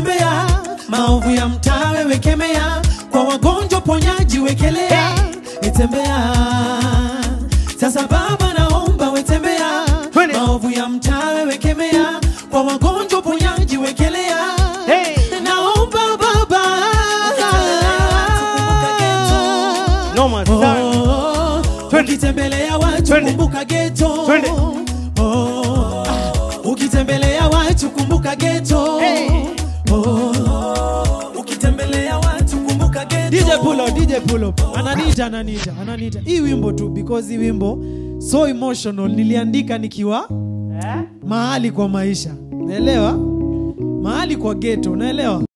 ukitembea maovu ya mtaa wewe kemea kwa wagonjwa ponyaji wekelea nitembea. Sasa baba naomba wetembea maovu ya mtaa wewe kemea kwa wagonjwa ponyaji wekelea. Naomba baba. Noma sana. Oh, ukitembelea watu kumbuka geto Oh, ukitembelea watu kumbuka geto DJ pull up, DJ pull up. Ananija, ananija, ananija. Hii wimbo tu because hii wimbo so emotional niliandika nikiwa mahali kwa maisha. Naelewa? Mahali kwa ghetto, naelewa?